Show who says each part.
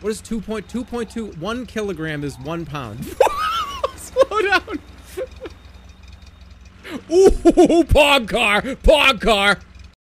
Speaker 1: What is 2.2.2? One kilogram is one pound. Slow down. Ooh, pog car, pog car.